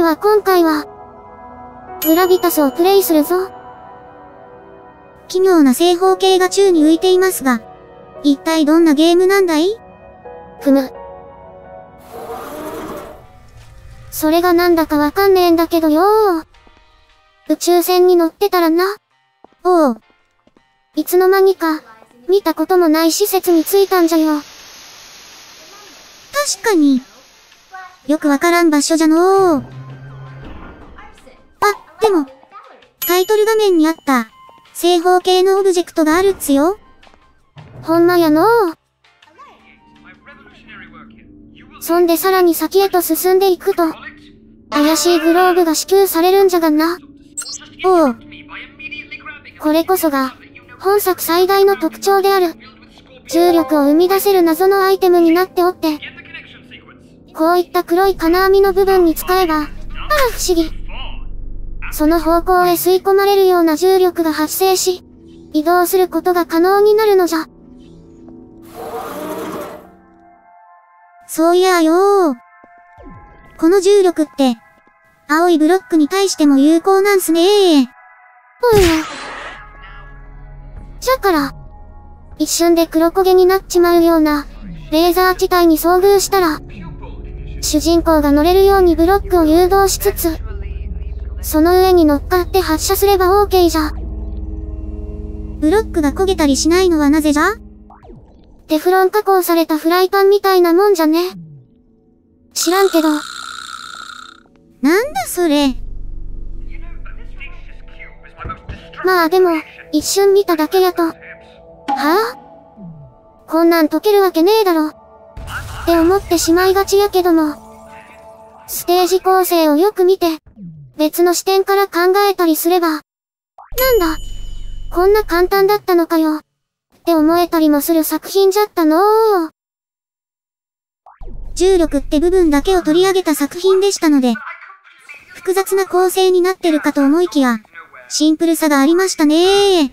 では今回は、グラビタスをプレイするぞ。奇妙な正方形が宙に浮いていますが、一体どんなゲームなんだい？ふむ。それがなんだかわかんねえんだけどよー。宇宙船に乗ってたらな。おう。いつの間にか、見たこともない施設に着いたんじゃよ。確かに。よくわからん場所じゃのー。でも、タイトル画面にあった、正方形のオブジェクトがあるっつよ。ほんまやのー。そんでさらに先へと進んでいくと、怪しいグローブが支給されるんじゃがな。おう。これこそが、本作最大の特徴である。重力を生み出せる謎のアイテムになっておって、こういった黒い金網の部分に使えば、あら不思議。その方向へ吸い込まれるような重力が発生し、移動することが可能になるのじゃ。そういやよー。この重力って、青いブロックに対しても有効なんすねー。うん。じゃから、一瞬で黒焦げになっちまうような、レーザー地帯に遭遇したら、主人公が乗れるようにブロックを誘導しつつ、その上に乗っかって発射すれば OK じゃ。ブロックが焦げたりしないのはなぜじゃテフロン加工されたフライパンみたいなもんじゃね。知らんけど。なんだそれ。まあでも、一瞬見ただけやと。は、あ、こんなん解けるわけねえだろ。って思ってしまいがちやけども。ステージ構成をよく見て、別の視点から考えたりすれば、なんだ、こんな簡単だったのかよ。って思えたりもする作品じゃったのー。重力って部分だけを取り上げた作品でしたので、複雑な構成になってるかと思いきや、シンプルさがありましたねー。